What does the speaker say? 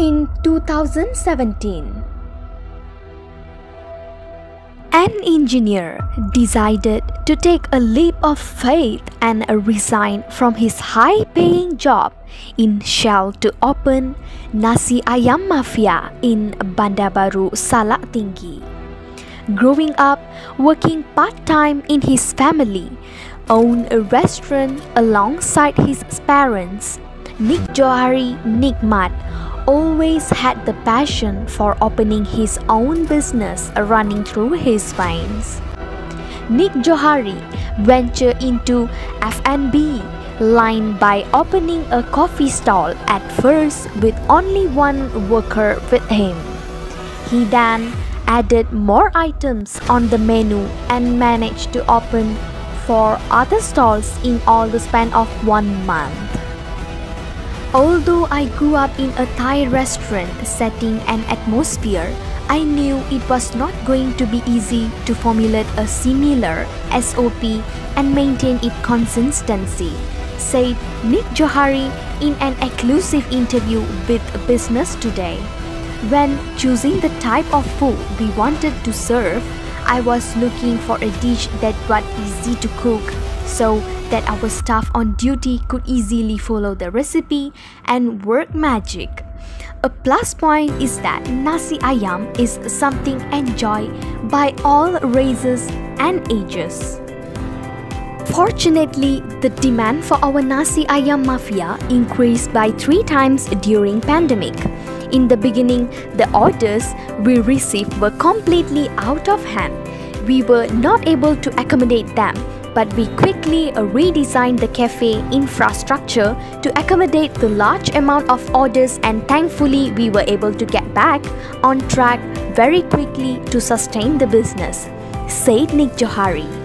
In 2017, an engineer decided to take a leap of faith and resign from his high paying job in Shell to open Nasi Ayam Mafia in Bandar Baru, Tinggi. Growing up, working part time in his family, owned a restaurant alongside his parents, Nik Johari Nik Mat always had the passion for opening his own business running through his veins. Nik Johari ventured into F&B line by opening a coffee stall at first with only one worker with him. He then added more items on the menu and managed to open four other stalls in all the span of one month. Although I grew up in a Thai restaurant setting and atmosphere, I knew it was not going to be easy to formulate a similar SOP and maintain its consistency, said Nik Johari in an exclusive interview with Business Today. When choosing the type of food we wanted to serve, I was looking for a dish that was easy to cook so that our staff on duty could easily follow the recipe and work magic. A plus point is that nasi ayam is something enjoyed by all races and ages. Fortunately, the demand for our nasi ayam mafia increased by 3 times during pandemic. In the beginning, the orders we received were completely out of hand. We were not able to accommodate them but we quickly redesigned the cafe infrastructure to accommodate the large amount of orders and thankfully we were able to get back on track very quickly to sustain the business, said Nik Johari.